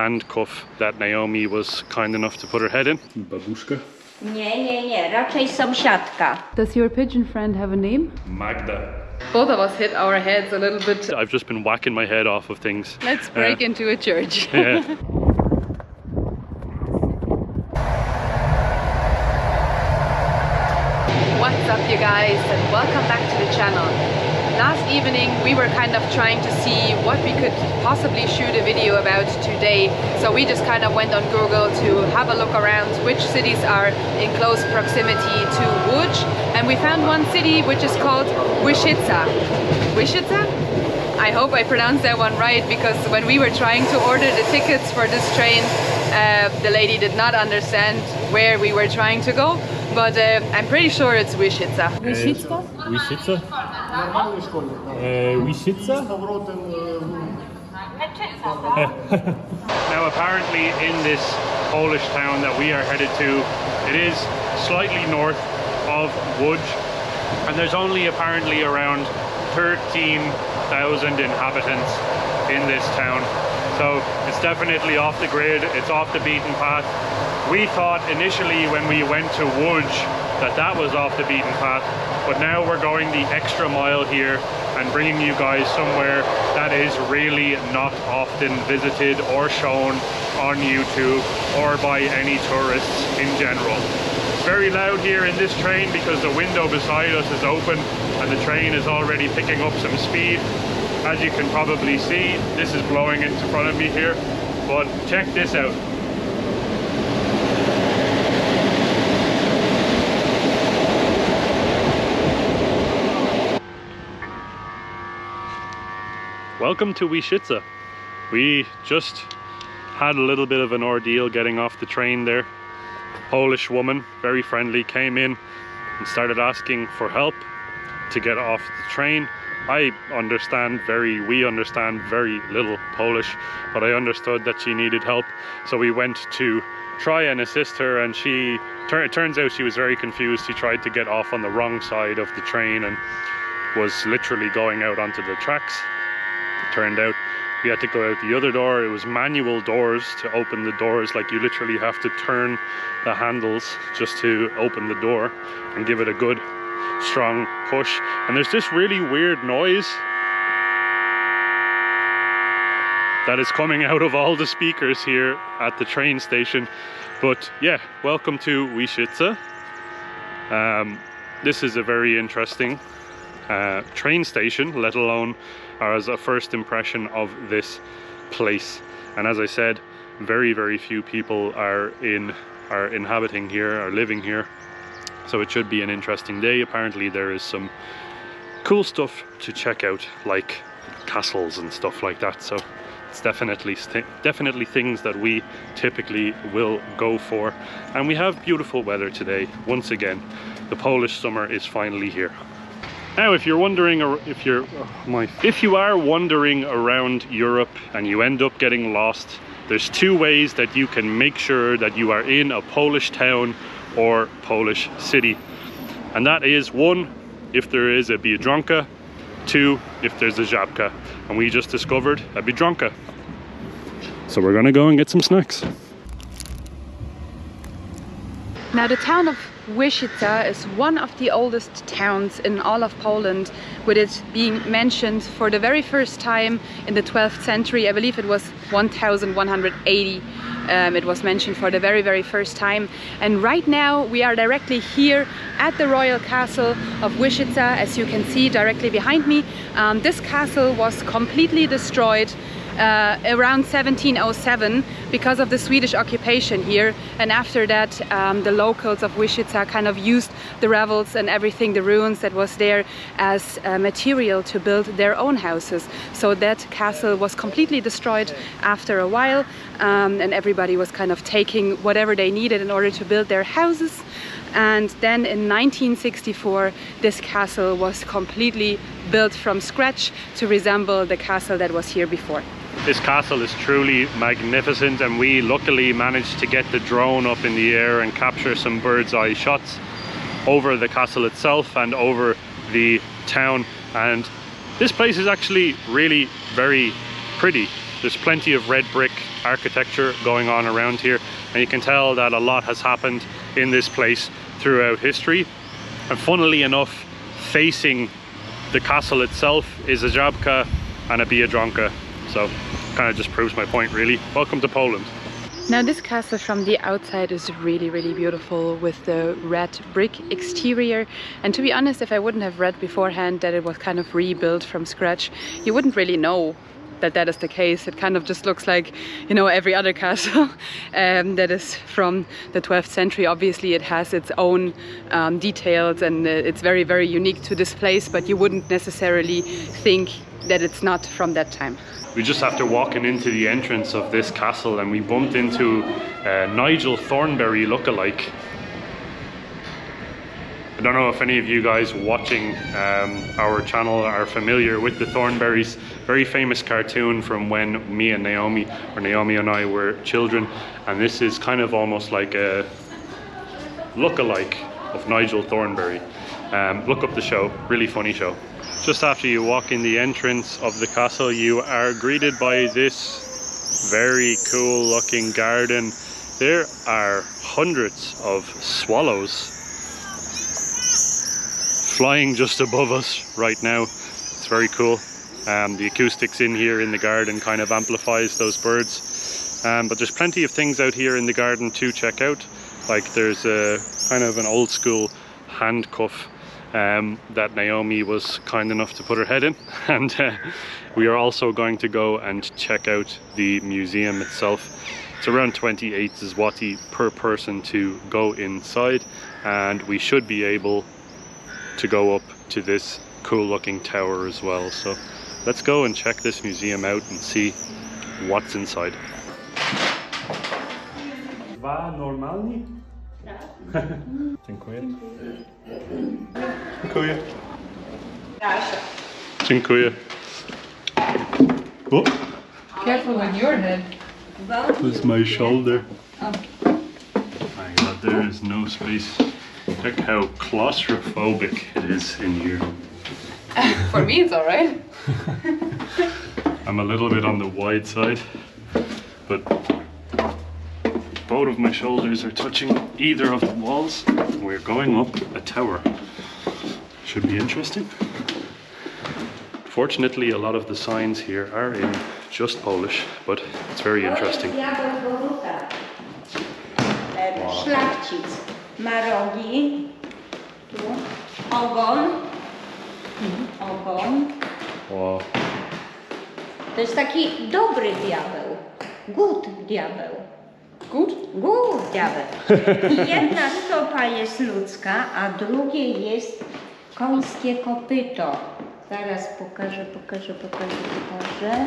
handcuff that Naomi was kind enough to put her head in. Babushka. Nie, nie, nie, raczej sąsiadka. Does your pigeon friend have a name? Magda. Both of us hit our heads a little bit. I've just been whacking my head off of things. Let's break Uh, into a church. Yeah. What's up you guys and welcome back to the channel. Last evening we were kind of trying to see what we could possibly shoot a video about today. So we just kind of went on Google to have a look around which cities are in close proximity to Łódź and we found one city which is called Wishica. Wishica? I hope I pronounced that one right because when we were trying to order the tickets for this train uh, the lady did not understand where we were trying to go but uh, I'm pretty sure it's Wishica. Wishica? Wishica? Wishica? Now apparently in this Polish town that we are headed to, it is slightly north of Łódź and there's only apparently around 13,000 inhabitants in this town. So it's definitely off the grid, it's off the beaten path. We thought initially when we went to Łódź that that was off the beaten path, but now we're going the extra mile here and bringing you guys somewhere that is really not often visited or shown on YouTube or by any tourists in general. Very loud here in this train because the window beside us is open and the train is already picking up some speed. As you can probably see, this is blowing into front of me here, but check this out. Welcome to Wishica. We just had a little bit of an ordeal getting off the train there. Polish woman, very friendly, came in and started asking for help to get off the train. I understand very, we understand very little Polish, but I understood that she needed help. So we went to try and assist her and she, it turns out she was very confused. She tried to get off on the wrong side of the train and was literally going out onto the tracks. It turned out we had to go out the other door. It was manual doors to open the doors. Like you literally have to turn the handles just to open the door and give it a good strong push. And there's this really weird noise that is coming out of all the speakers here at the train station. But yeah, welcome to Wishica. Um, this is a very interesting uh, train station, let alone as a first impression of this place. And as I said, very, very few people are in are inhabiting here, are living here. So it should be an interesting day. Apparently there is some cool stuff to check out, like castles and stuff like that. So it's definitely definitely things that we typically will go for. And we have beautiful weather today. Once again, the Polish summer is finally here. Now, if you're wondering, if you're, oh my, if you are wandering around Europe and you end up getting lost, there's two ways that you can make sure that you are in a Polish town or Polish city. And that is one, if there is a Biedronka, two, if there's a Żabka. And we just discovered a Biedronka. So we're gonna go and get some snacks. Now the town of Wishica is one of the oldest towns in all of Poland with it being mentioned for the very first time in the 12th century. I believe it was 1180 um, it was mentioned for the very very first time and right now we are directly here at the royal castle of Wishica as you can see directly behind me. Um, this castle was completely destroyed uh, around 1707 because of the Swedish occupation here. And after that um, the locals of Wishica kind of used the revels and everything the ruins that was there as uh, material to build their own houses. So that castle was completely destroyed after a while um, and everybody was kind of taking whatever they needed in order to build their houses. And then in 1964 this castle was completely built from scratch to resemble the castle that was here before. This castle is truly magnificent and we luckily managed to get the drone up in the air and capture some bird's eye shots over the castle itself and over the town. And this place is actually really very pretty. There's plenty of red brick architecture going on around here and you can tell that a lot has happened in this place throughout history. And funnily enough facing the castle itself is a Żabka and a Biedronka. So kind of just proves my point really. Welcome to Poland. Now this castle from the outside is really really beautiful with the red brick exterior. And to be honest if I wouldn't have read beforehand that it was kind of rebuilt from scratch you wouldn't really know that that is the case. It kind of just looks like you know every other castle um, that is from the 12th century. Obviously it has its own um, details and uh, it's very very unique to this place but you wouldn't necessarily think that it's not from that time. We just after walking into the entrance of this castle and we bumped into uh, Nigel Thornberry lookalike. I don't know if any of you guys watching um, our channel are familiar with the Thornberrys, very famous cartoon from when me and Naomi, or Naomi and I were children, and this is kind of almost like a look-alike of Nigel Thornberry. Um, look up the show, really funny show. Just after you walk in the entrance of the castle, you are greeted by this very cool looking garden. There are hundreds of swallows flying just above us right now. It's very cool. Um, the acoustics in here in the garden kind of amplifies those birds. Um, but there's plenty of things out here in the garden to check out. Like there's a kind of an old school handcuff um, that Naomi was kind enough to put her head in. And uh, we are also going to go and check out the museum itself. It's around 28 zloty per person to go inside and we should be able to go up to this cool looking tower as well. So let's go and check this museum out and see what's inside. Dwa normalni? Dziękuję. Dziękuję. Dziękuję. Oh, careful on your head that's my shoulder. Oh. My god, there is no space. Look how claustrophobic it is in here. for me it's all right I'm a little bit on the wide side, but both of my shoulders are touching either of the walls. We're going up a tower. Should be interesting. Fortunately, a lot of the signs here are in just Polish, but it's very interesting. Diabeł Boruta. E, Szlachcic. Ma rogi. Tu. Ogon. Ogon. Wow. To jest taki dobry diabeł. Good diabeł. good Good diabeł. I jedna stopa jest ludzka, a drugie jest końskie kopyto. Zaraz pokażę, pokażę, pokażę, pokażę.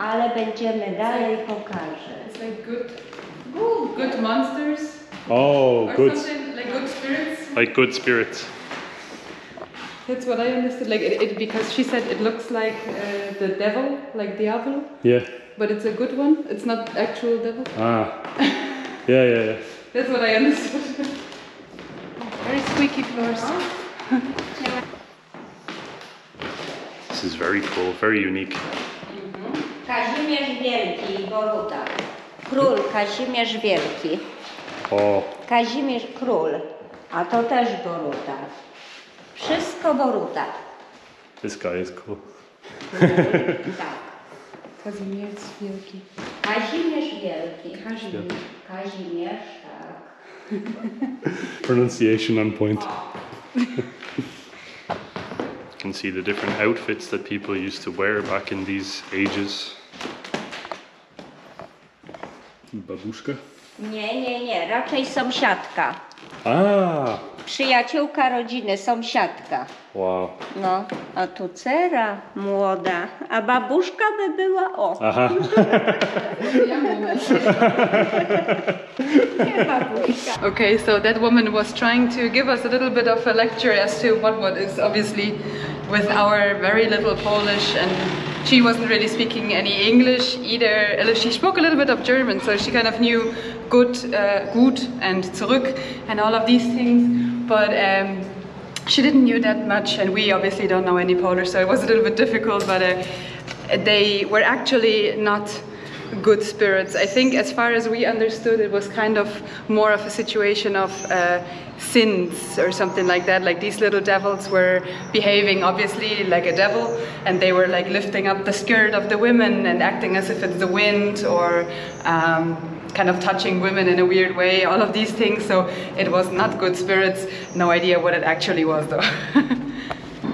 Ale będziemy dalej pokażę. it's like good good good monsters Oh, or good. something like good spirits Like good spirits. That's what I understood. Like it, it because she said it looks like uh, the devil, like Diablo, Yeah. but it's a good one. It's not actual devil. Ah. Yeah, yeah, yeah. That's what I understood. Very squeaky floors. This is very cool, very unique. Kazimierz Wielki i Boruta. Król Kazimierz Wielki. Oh, Kazimierz Król, a to też Boruta. Wszystko Boruta. this guy is cool. Tak. Kazimierz Wielki. Kazimierz Wielki. Kazimierz. Kazimierz, tak. Pronunciation on point. you can see the different outfits that people used to wear back in these ages. Babuszka? Nie, nie, nie, raczej sąsiadka. Ah! Przyjaciółka rodziny, sąsiadka. Wow. No, a tu cera młoda, a babuszka by była o. Aha. Nie babuszka. Okay, so that woman was trying to give us a little bit of a lecture as to what what is obviously with our very little Polish and she wasn't really speaking any English either. She spoke a little bit of German, so she kind of knew good, uh, gut and zurück and all of these things, but um, she didn't knew that much and we obviously don't know any Polish, so it was a little bit difficult, but uh, they were actually not good spirits. I think, as far as we understood, it was kind of more of a situation of uh, sins or something like that. Like these little devils were behaving obviously like a devil, and they were like lifting up the skirt of the women and acting as if it's the wind or. Um, kind of touching women in a weird way, all of these things. So it was not good spirits. No idea what it actually was though.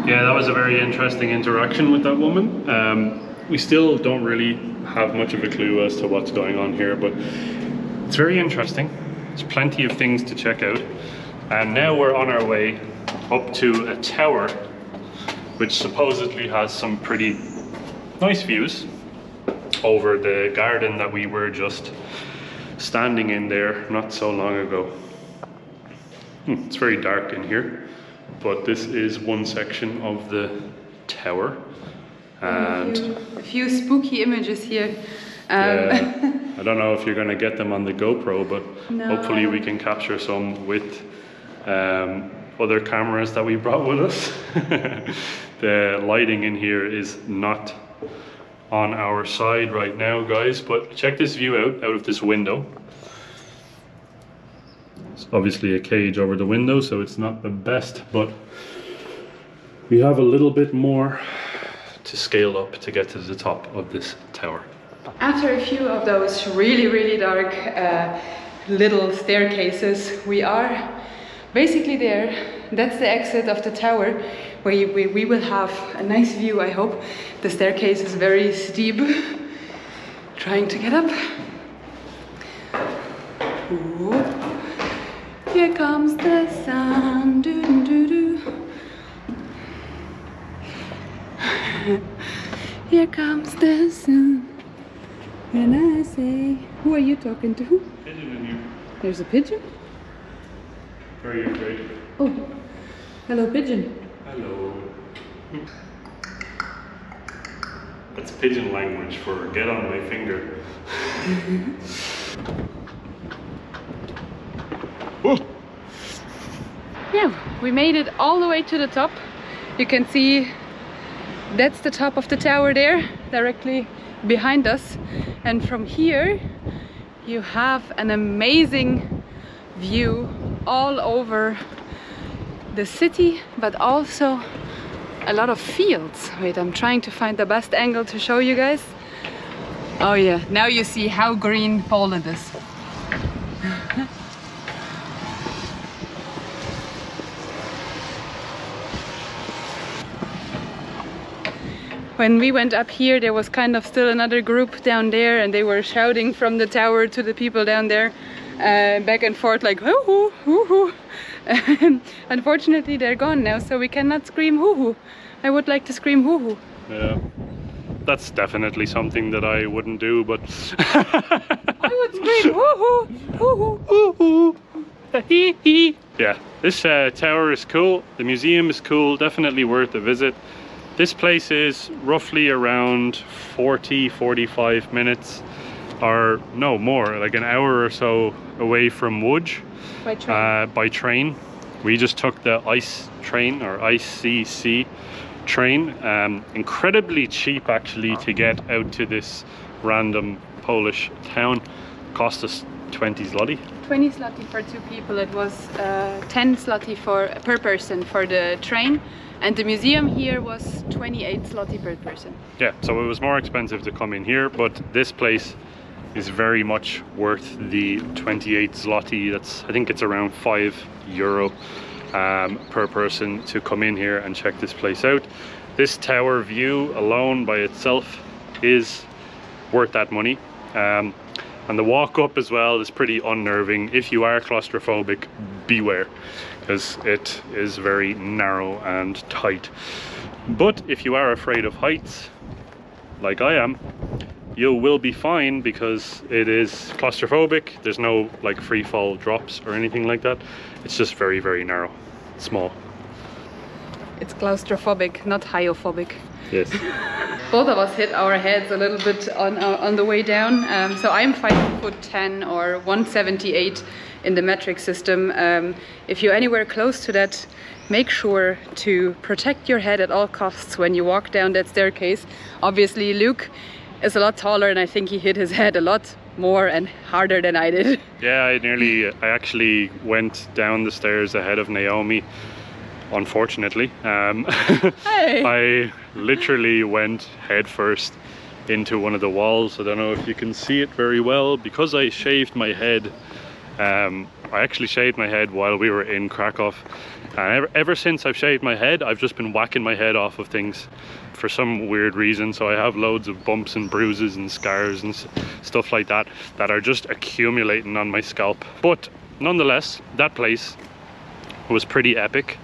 Yeah, that was a very interesting interaction with that woman. Um, we still don't really have much of a clue as to what's going on here, but it's very interesting. There's plenty of things to check out. And now we're on our way up to a tower, which supposedly has some pretty nice views over the garden that we were just standing in there not so long ago. Hmm, it's very dark in here, but this is one section of the tower. And a few spooky images here. Um, yeah, I don't know if you're going to get them on the GoPro, but No. hopefully we can capture some with um, other cameras that we brought with us. the lighting in here is not on our side right now, guys, but check this view out, out of this window. It's obviously a cage over the window, so it's not the best, but we have a little bit more to scale up to get to the top of this tower. After a few of those really, really dark uh, little staircases, we are basically there. That's the exit of the tower where we, we will have a nice view, I hope. The staircase is very steep. Trying to get up. Ooh. Here comes the sun. Doo -doo -doo -doo. Here comes the sun. And I say, who are you talking to? Pigeon in here. There's a pigeon. Very afraid. Oh, hello, pigeon. Hello. That's pigeon language for get on my finger. oh, Yeah, we made it all the way to the top. You can see that's the top of the tower there, directly behind us. And from here, you have an amazing view all over the city, but also a lot of fields. Wait, I'm trying to find the best angle to show you guys. Oh yeah, now you see how green Poland is. When we went up here there was kind of still another group down there and they were shouting from the tower to the people down there uh, back and forth like hoo hoo hoo hoo unfortunately they're gone now so we cannot scream hoo hoo I would like to scream hoo hoo yeah. That's definitely something that I wouldn't do, but I would scream hoo hoo hoo hoo yeah, this uh, tower is cool. The museum is cool. Definitely worth a visit. This place is roughly around 40, 45 minutes, or no more, like an hour or so away from Łódź by train uh, by train. We just took the ICE train or ICC train. Um, incredibly cheap actually to get out to this random Polish town. Cost us 20 zloty. 20 zloty for two people. It was uh, 10 zloty for per person for the train, and the museum here was 28 zloty per person. Yeah, so it was more expensive to come in here, but this place is very much worth the 28 zloty. That's I think it's around five euro um, per person to come in here and check this place out. This tower view alone by itself is worth that money. Um, and the walk up as well is pretty unnerving. If you are claustrophobic, beware, because it is very narrow and tight. But if you are afraid of heights, like I am, you will be fine because it is claustrophobic. There's no like free fall drops or anything like that. It's just very, very narrow, small. It's claustrophobic, not hyophobik. Yes. both of us hit our heads a little bit on uh, on the way down. Um, so I'm five foot ten or 178 in the metric system. Um, if you're anywhere close to that, make sure to protect your head at all costs when you walk down that staircase. Obviously, Luke is a lot taller, and I think he hit his head a lot more and harder than I did. Yeah, I nearly, I actually went down the stairs ahead of Naomi. Unfortunately, um, Hey. I literally went head first into one of the walls. I don't know if you can see it very well because I shaved my head. Um, I actually shaved my head while we were in Krakow, and ever, ever since I've shaved my head, I've just been whacking my head off of things for some weird reason. So I have loads of bumps and bruises and scars and stuff like that that are just accumulating on my scalp. But nonetheless, that place was pretty epic.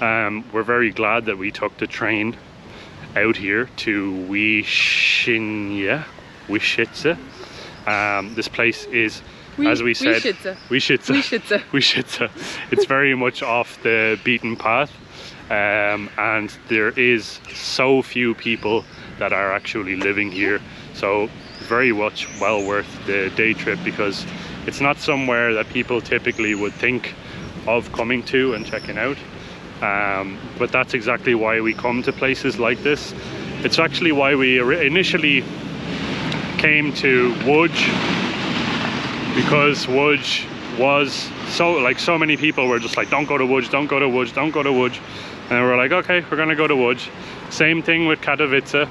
Um, we're very glad that we took the train out here to Wishinya, Wishitsa. Um, this place is, Wi- as we said, Wishice. Wishitsa. Wishice. Wishitsa. It's very much off the beaten path, um, and there is so few people that are actually living here. So very much well worth the day trip because it's not somewhere that people typically would think of coming to and checking out. Um, but that's exactly why we come to places like this. It's actually why we initially came to Łódź because Łódź was so like so many people were just like don't go to Łódź, don't go to Łódź, don't go to Łódź. And we're like okay, we're gonna go to Łódź. Same thing with Katowice.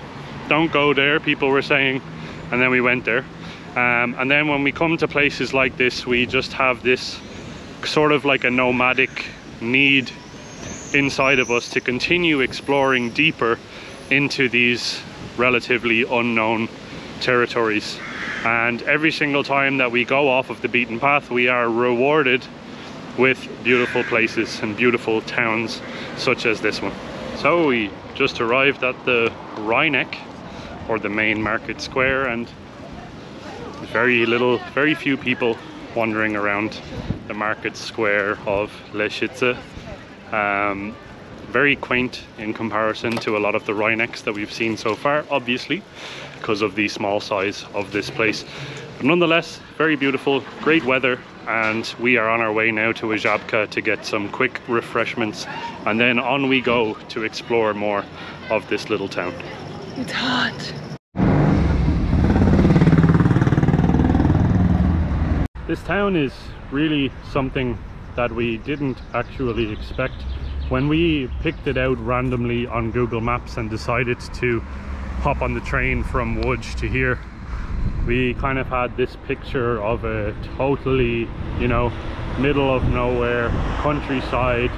Don't go there, people were saying. And then we went there. Um, and then when we come to places like this, we just have this sort of like a nomadic need inside of us to continue exploring deeper into these relatively unknown territories. And every single time that we go off of the beaten path, we are rewarded with beautiful places and beautiful towns such as this one. So we just arrived at the Rynek or the main market square and very little, very few people wandering around the market square of Leschitze. Um, very quaint in comparison to a lot of the Ryneks that we've seen so far, obviously, because of the small size of this place. But nonetheless, very beautiful, great weather, and we are on our way now to a Żabka to get some quick refreshments, and then on we go to explore more of this little town. It's hot. This town is really something that we didn't actually expect. When we picked it out randomly on Google Maps and decided to hop on the train from Łódź to here, we kind of had this picture of a totally, you know, middle of nowhere, countryside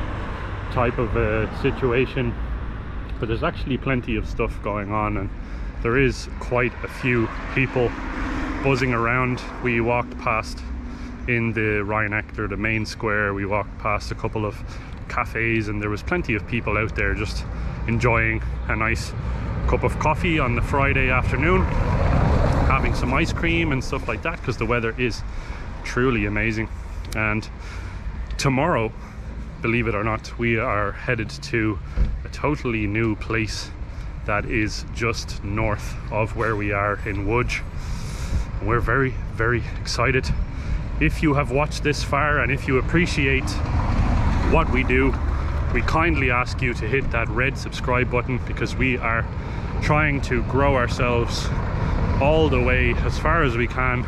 type of a situation. But there's actually plenty of stuff going on and there is quite a few people buzzing around. We walked past in the Rheinector, the main square, we walked past a couple of cafes and there was plenty of people out there just enjoying a nice cup of coffee on the Friday afternoon, having some ice cream and stuff like that because the weather is truly amazing. And tomorrow, believe it or not, we are headed to a totally new place that is just north of where we are in Łódź. We're very, very excited. If you have watched this far and if you appreciate what we do, we kindly ask you to hit that red subscribe button because we are trying to grow ourselves all the way as far as we can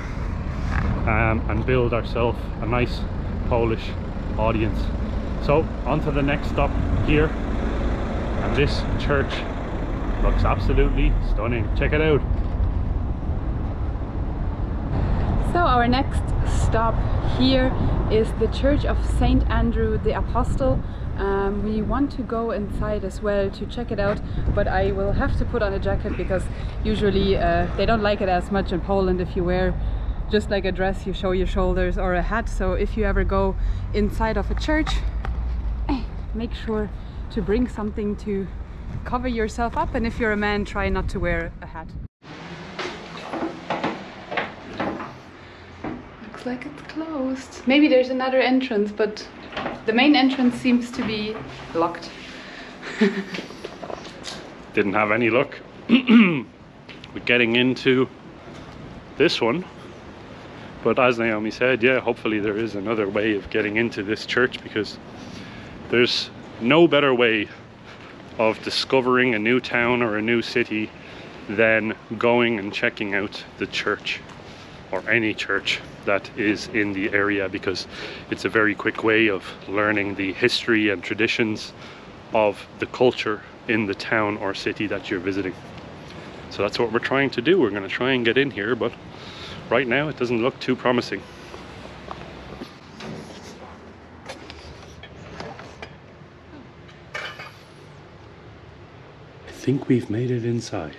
um, and build ourselves a nice Polish audience. So, on to the next stop here. And this church looks absolutely stunning. Check it out. So our next stop here is the Church of Saint Andrew the Apostle. Um, we want to go inside as well to check it out, but I will have to put on a jacket because usually uh, they don't like it as much in Poland if you wear just like a dress, you show your shoulders or a hat. So if you ever go inside of a church, make sure to bring something to cover yourself up. And if you're a man, try not to wear a hat. Looks like it's closed. Maybe there's another entrance, but the main entrance seems to be locked. Didn't have any luck. We're getting into this one. But as Naomi said, yeah, hopefully there is another way of getting into this church because there's no better way of discovering a new town or a new city than going and checking out the church or any church that is in the area because it's a very quick way of learning the history and traditions of the culture in the town or city that you're visiting. So that's what we're trying to do. We're going to try and get in here, but right now it doesn't look too promising. I think we've made it inside.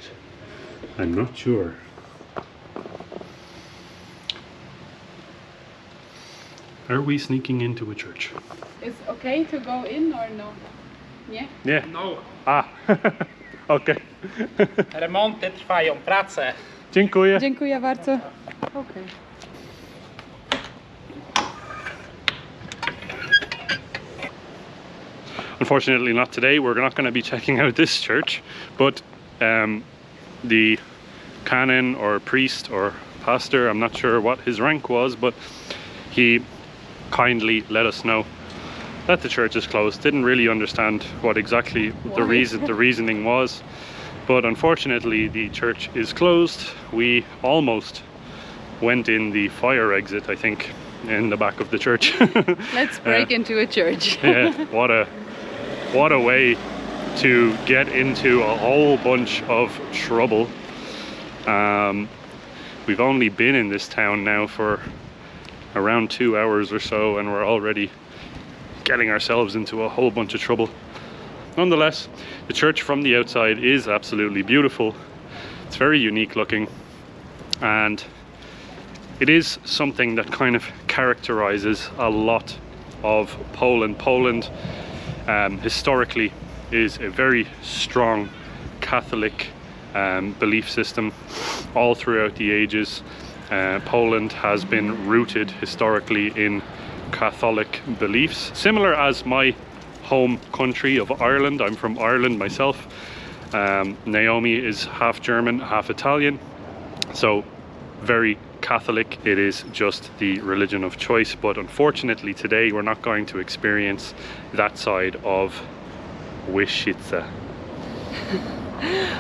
I'm not sure. Are we sneaking into a church? Is okay to go in or no? Yeah. Yeah. No, Ah, okay. remonty trwają, prace. Dziękuję. Dziękuję bardzo. Okay. Unfortunately, not today. We're not going to be checking out this church, but um, the canon or priest or pastor, I'm not sure what his rank was, but he kindly let us know that the church is closed. Didn't really understand what exactly the reason the reasoning was, but unfortunately, the church is closed. We almost went in the fire exit, I think, in the back of the church. Let's break into a church. yeah, what a what a way to get into a whole bunch of trouble. Um, we've only been in this town now for around two hours or so, and we're already getting ourselves into a whole bunch of trouble. Nonetheless, the church from the outside is absolutely beautiful. It's very unique looking, and it is something that kind of characterizes a lot of Poland. Poland um, historically is a very strong Catholic um, belief system all throughout the ages. Uh, Poland has been rooted historically in Catholic beliefs, similar as my home country of Ireland. I'm from Ireland myself. Um, Naomi is half German, half Italian, so very Catholic. It is just the religion of choice, but unfortunately, today we're not going to experience that side of Wishica.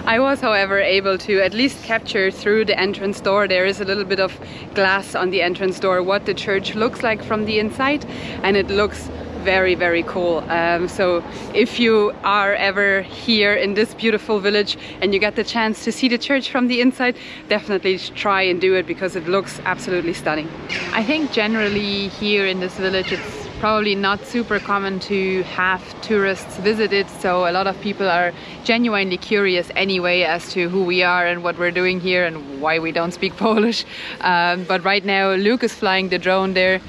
I was, however, able to at least capture through the entrance door. There is a little bit of glass on the entrance door what the church looks like from the inside, and it looks very, very cool. Um, so, if you are ever here in this beautiful village and you get the chance to see the church from the inside, definitely try and do it because it looks absolutely stunning. I think generally here in this village it's probably not super common to have tourists visit it so a lot of people are genuinely curious anyway as to who we are and what we're doing here and why we don't speak Polish. Um, but right now Luke is flying the drone there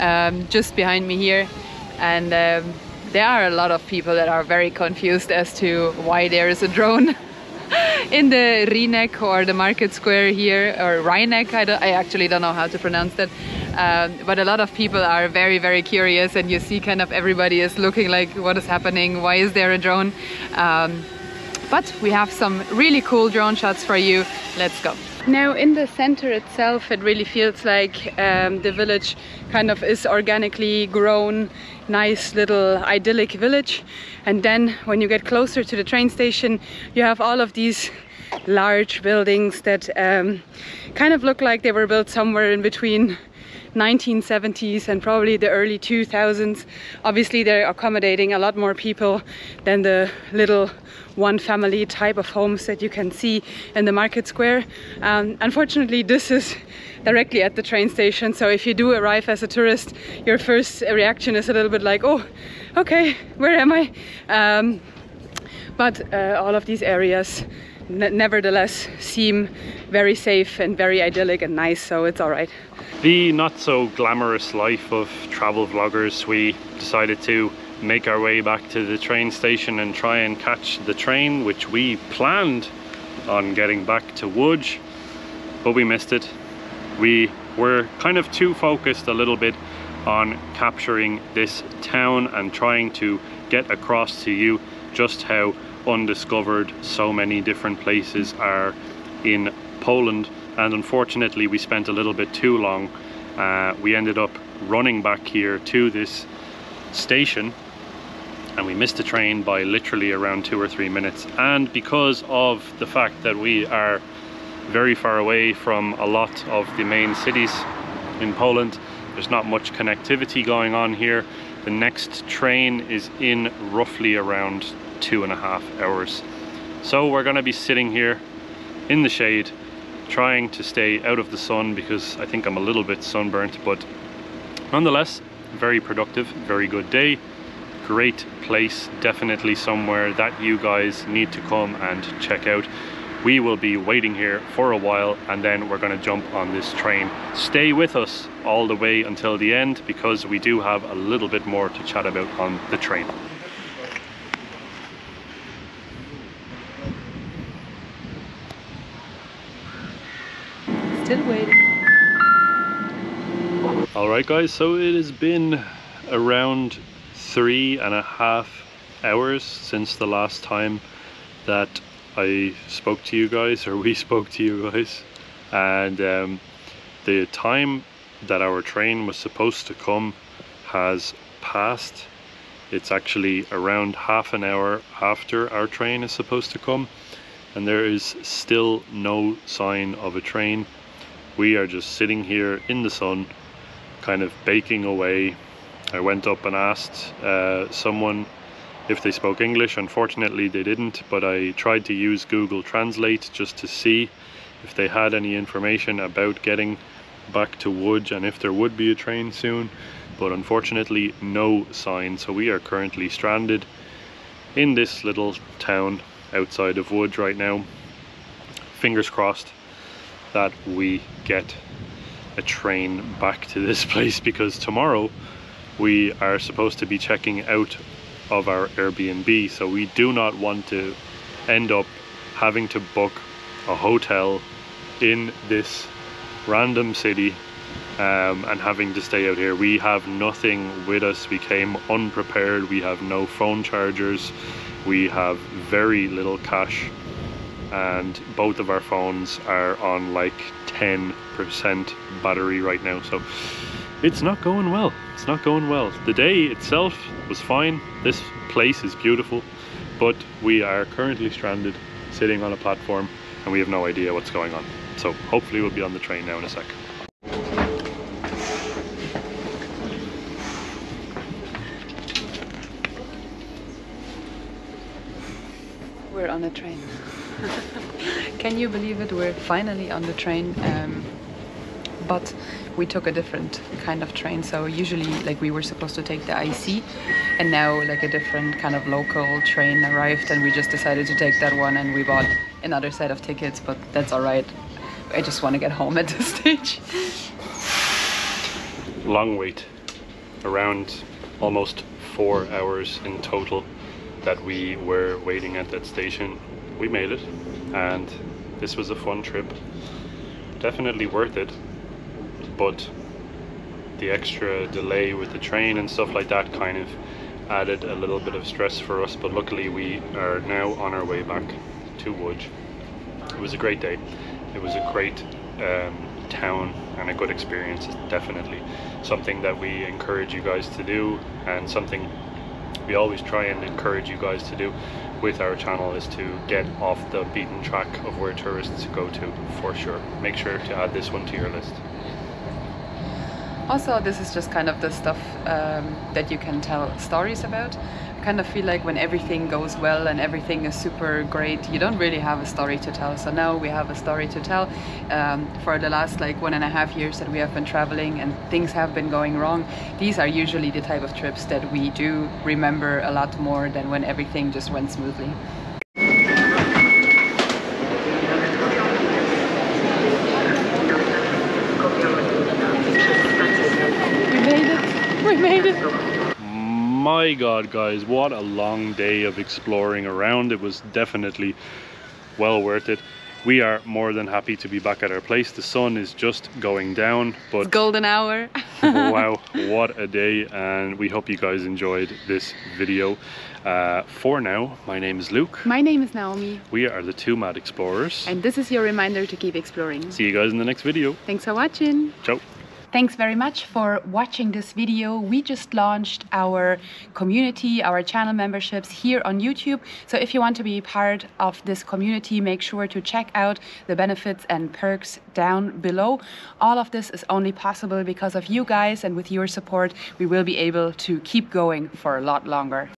um, just behind me here. And um, there are a lot of people that are very confused as to why there is a drone in the Rynek or the market square here, or Rhinek, I, I actually don't know how to pronounce that. Um, but a lot of people are very, very curious, and you see kind of everybody is looking like, what is happening? Why is there a drone? Um, but we have some really cool drone shots for you. Let's go. Now in the center itself it really feels like um, the village kind of is organically grown, nice little idyllic village. And then when you get closer to the train station you have all of these large buildings that um, kind of look like they were built somewhere in between 1970s and probably the early 2000s. Obviously, they're accommodating a lot more people than the little one family type of homes that you can see in the market square. Um, unfortunately, this is directly at the train station, so if you do arrive as a tourist, your first reaction is a little bit like, oh, okay, where am I? Um, but uh, all of these areas nevertheless seem very safe and very idyllic and nice, so it's all right. The not so glamorous life of travel vloggers, we decided to make our way back to the train station and try and catch the train, which we planned on getting back to Łódź, but we missed it. We were kind of too focused a little bit on capturing this town and trying to get across to you just how undiscovered. So many different places are in Poland. And unfortunately we spent a little bit too long. Uh, we ended up running back here to this station and we missed the train by literally around two or three minutes. And because of the fact that we are very far away from a lot of the main cities in Poland there's not much connectivity going on here. The next train is in roughly around two and a half hours. So we're going to be sitting here in the shade trying to stay out of the sun because I think I'm a little bit sunburnt but nonetheless very productive very good day. Great place definitely somewhere that you guys need to come and check out. We will be waiting here for a while and then we're going to jump on this train. Stay with us all the way until the end because we do have a little bit more to chat about on the train all right guys so it has been around three and a half hours since the last time that I spoke to you guys or we spoke to you guys. And um, the time that our train was supposed to come has passed. It's actually around half an hour after our train is supposed to come and there is still no sign of a train. We are just sitting here in the sun kind of baking away I went up and asked uh, someone if they spoke English. Unfortunately, they didn't, but I tried to use Google Translate just to see if they had any information about getting back to Łódź and if there would be a train soon. But unfortunately, no sign. So we are currently stranded in this little town outside of Łódź right now. Fingers crossed that we get a train back to this place because tomorrow we are supposed to be checking out of our Airbnb. So we do not want to end up having to book a hotel in this random city um, and having to stay out here. We have nothing with us. We came unprepared. We have no phone chargers. We have very little cash and both of our phones are on like 10% battery right now. So it's not going well. It's not going well. The day itself was fine. This place is beautiful, but we are currently stranded sitting on a platform and we have no idea what's going on. So hopefully we'll be on the train now in a sec. We're on a train. Can you believe it? We're finally on the train. Um, but we took a different kind of train. So usually, like we were supposed to take the IC, and now like a different kind of local train arrived, and we just decided to take that one, and we bought another set of tickets. But that's all right. I just want to get home at this stage. Long wait, around almost four hours in total that we were waiting at that station. We made it, and this was a fun trip. Definitely worth it but the extra delay with the train and stuff like that kind of added a little bit of stress for us but luckily we are now on our way back to Łódź. It was a great day. It was a great um, town and a good experience definitely something that we encourage you guys to do and something we always try and encourage you guys to do with our channel is to get off the beaten track of where tourists go to for sure. Make sure to add this one to your list. Also, this is just kind of the stuff um, that you can tell stories about. I kind of feel like when everything goes well and everything is super great, you don't really have a story to tell. So now we have a story to tell. Um, for the last like one and a half years that we have been traveling and things have been going wrong, these are usually the type of trips that we do remember a lot more than when everything just went smoothly. We made it! We made it! My god guys, what a long day of exploring around. It was definitely well worth it. we are more than happy to be back at our place. The sun is just going down, but Golden hour. wow, what a day! And we hope you guys enjoyed this video. Uh, for now, my name is Luke. My name is Naomi, We are the two Mad Explorers. and this is your reminder to keep exploring. See you guys in the next video. Thanks for watching. Ciao. Thanks very much for watching this video. We just launched our community, our channel memberships here on YouTube. So if you want to be part of this community, make sure to check out the benefits and perks down below. All of this is only possible because of you guys and with your support, we will be able to keep going for a lot longer.